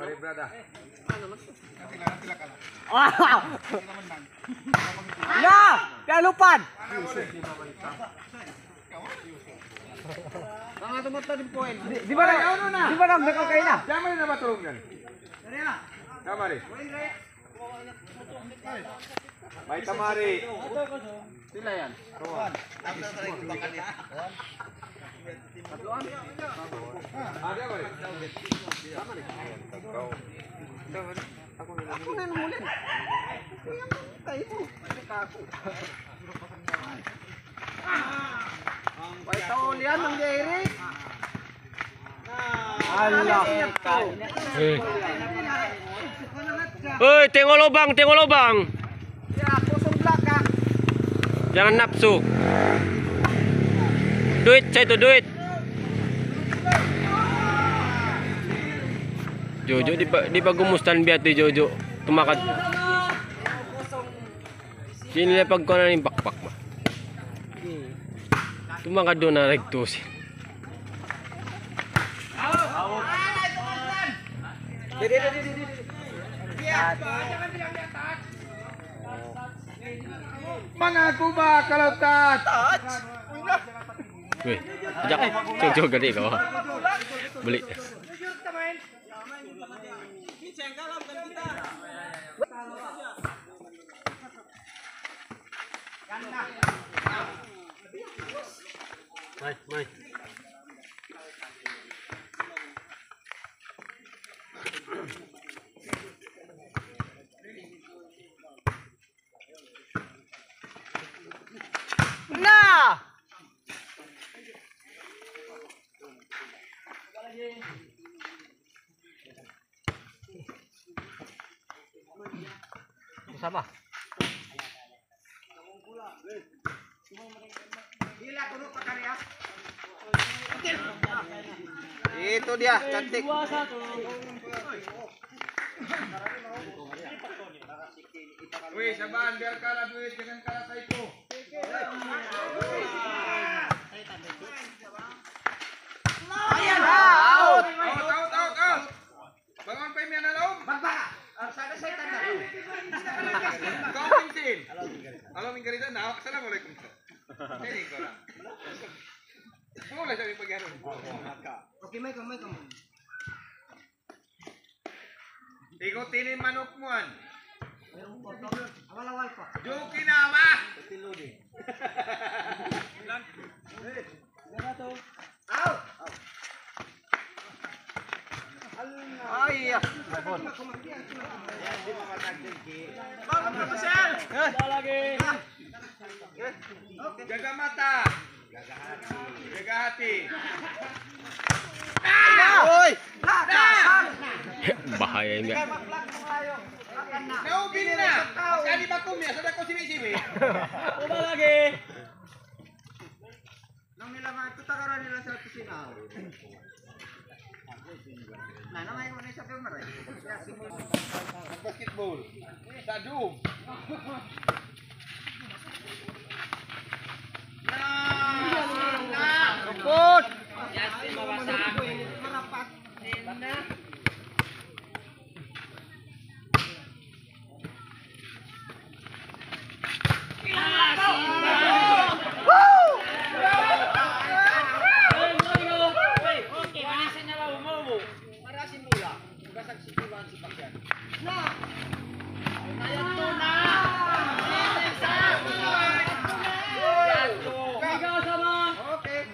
Mari brada. Ah. Na, kalupan. Mga tumata din po Di, di ba na? Di ba na nakakain na? Tama rin na ba tulong yan? Tama rin. May tamari. Sila yan. Ah, tama rin. Tama rin. Ako tengok lubang, tengok lubang. Ya, kusong black ka. Jangan nafsu. Duit, saya itu duit. Jojo di di pagumustan biar tu Jojo. Tumakat. Sini le pag kono ni bakbak ma. Tumakat do na regtos. Mga kuba, kalautat. Weh, ajak jog jog gede kau. Beli. mày mày. No sao mà? Itu dia, cantik. Wih, sabahan biar kalah duit jangan kalah saiko. Ayan, out. Out, out, out, out. Bangon pa yung yan alam. Bagba. Sana sa itan na. Kau pinsin. Alam yung ganito na. Assalamualaikum. Hindi ko lang. Mula sabi pag yan. Okay, may kamay kamay. Ikaw tinin manok mo an. Awala wal pa. Joki na ma. Ay, ah. Jaga mata. Jaga hati. Oy! Bahaya ini. Naubi na. Kali ba kumya? Sada ko sini-sini. Nang nila mga tutakaran nila sa kusina. Na na may mga sa camera. Basketball. Sa doom. Kapot!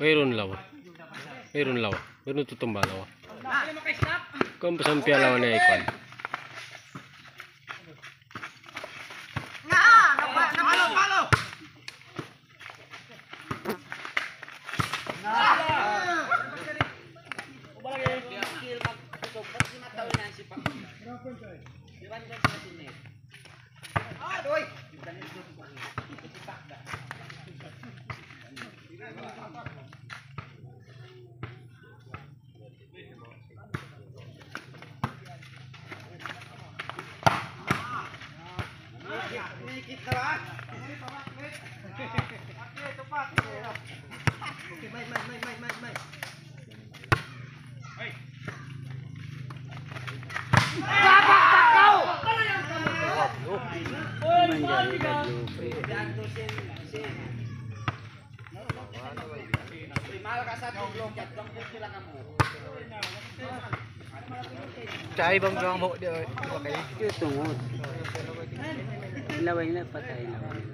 Mayroon lawa. Mayroon lawa. Mayroon tutumba lawa. Kung pasampia lawa na ikon. Chay bông rong mội đợi cái cái tủ ಇಲ್ಲ ಬೈನ ಪತ್ತ ಇಲ್ಲ ಬೈನ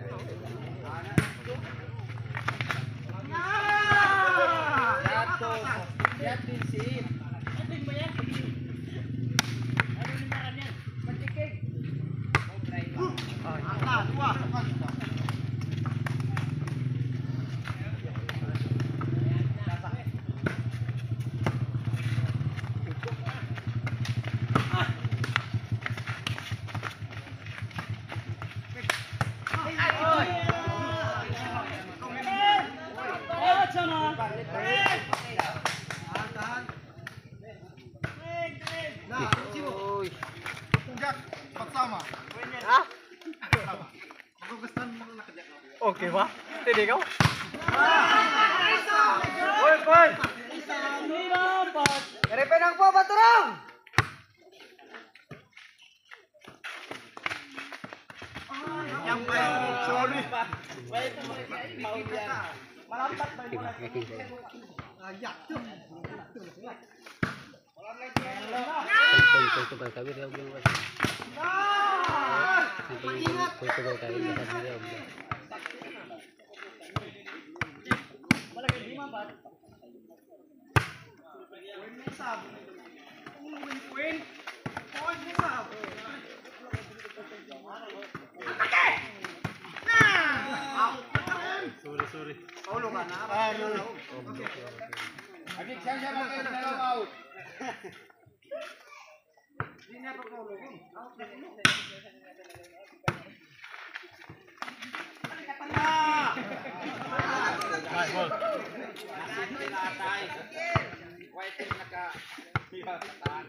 Dari penang po baturong. Yang baik. Sorry. Ayak kung kami dia ulang lagi. Ingat. Kung kung kami dia. Adik siapa yang nak out? Ini apa kau lakukan? Out dulu. Katakanlah. Baik, bos. Nasi dilatai. wife yung naka yatan.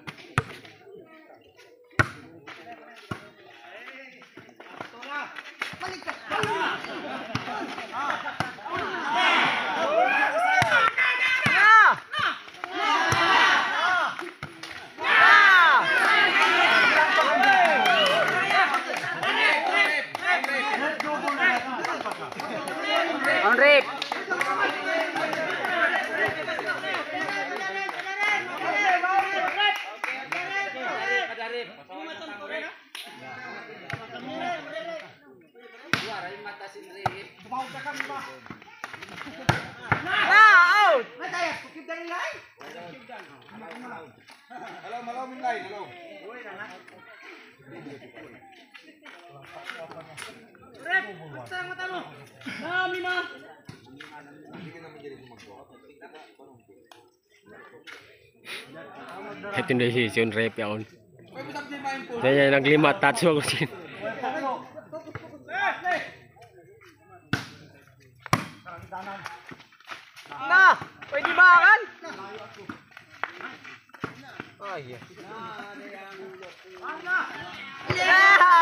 Ito na! Balik ka! Balik ka! Ito na si Sion Rep yaon. Dahil naglima tatso ako sin. Na! Pwede makan! Ay, yeah! Yeah!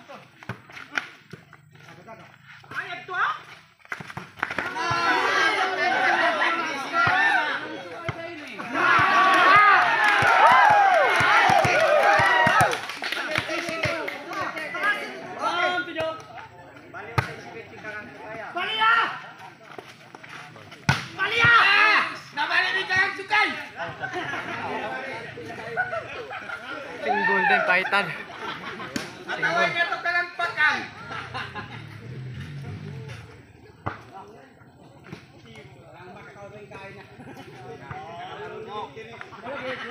Uy.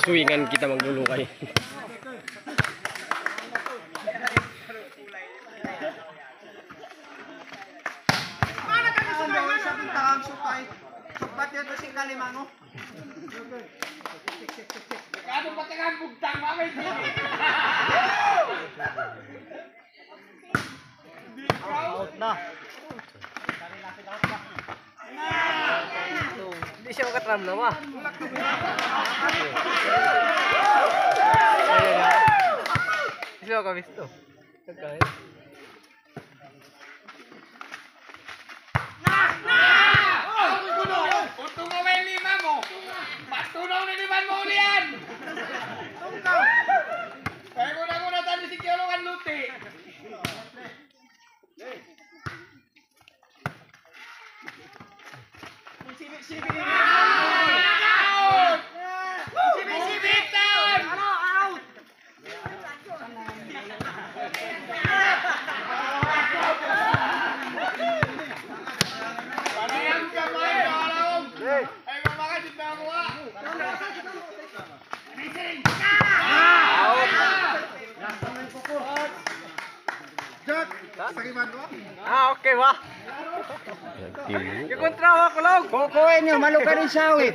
Swingan kita maglulukay. Na. Hindi siya makatram na ba? Hindi siya makabisto. Kagkain. Tunaw na naman mo ulit yan! Cheers. Rin sawit.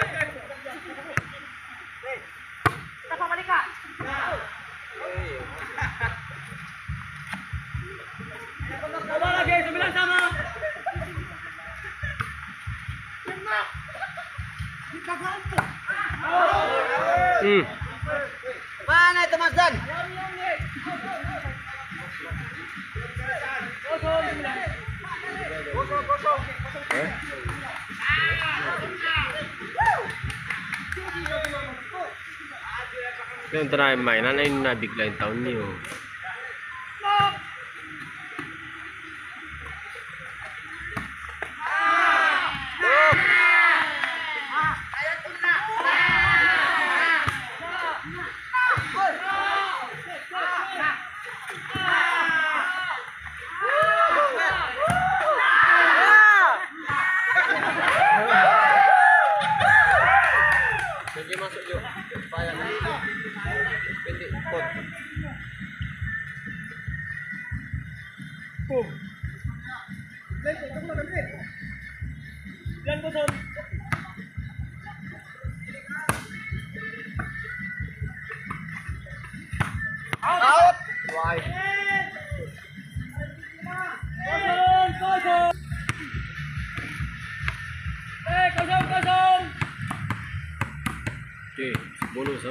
Hmm. Mana itu Mas Dan? Yung try mainan ay nabigla yung taon niyo.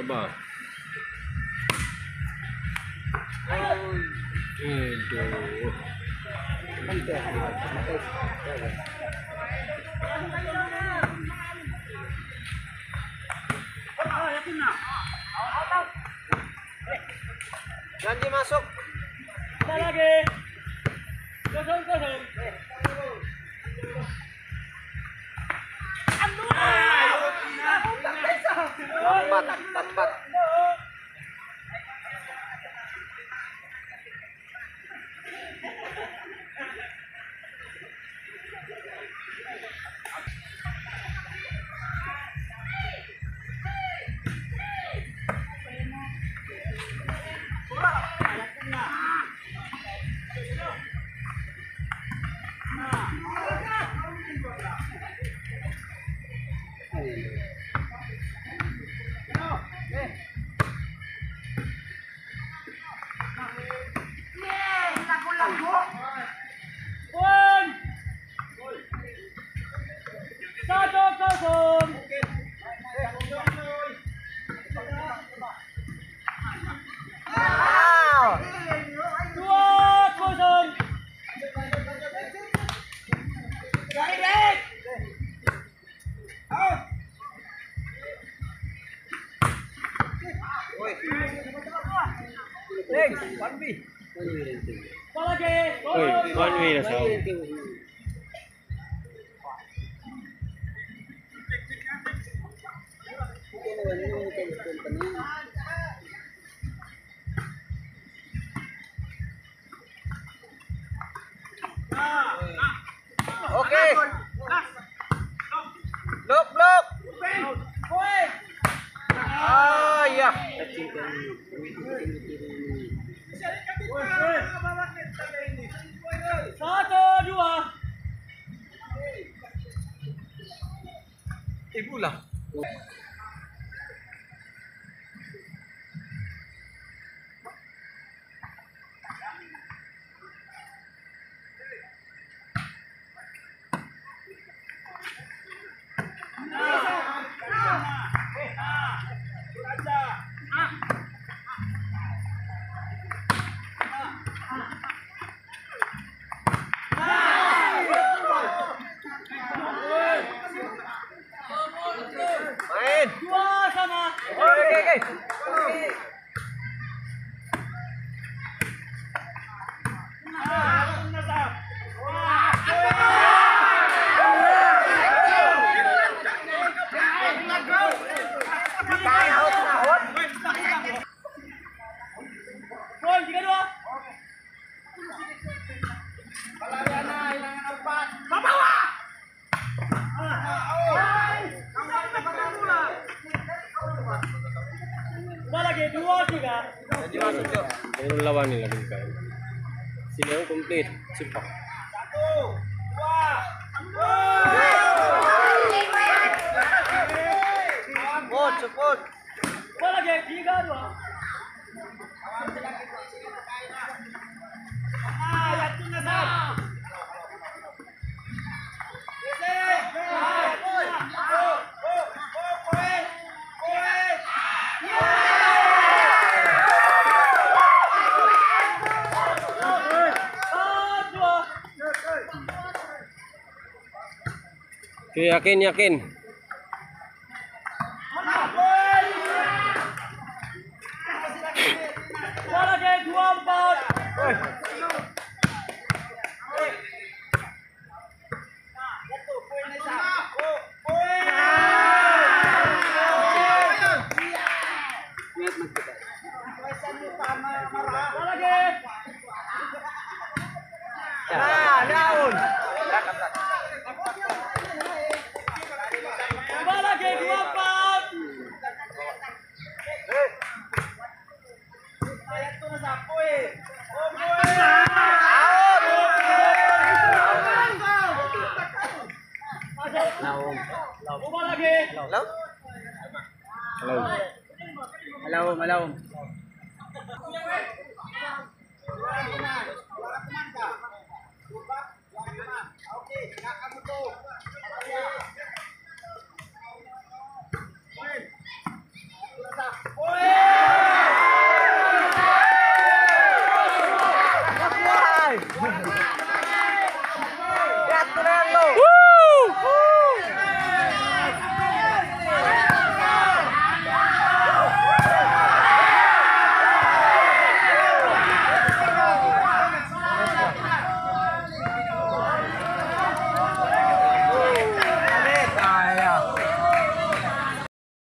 10 Sabah. Aduh. Ganti masuk. Empat, empat, empat. Uy, one way là sao Okay. Look, look. Wait. Ah, yeah. 了 Satu, dua, dua. Cepat, cepat. Cepat lagi, tiga, dua. Awas, tidak kita. Ah, yakinlah, sah. Okay, yakin, yakin.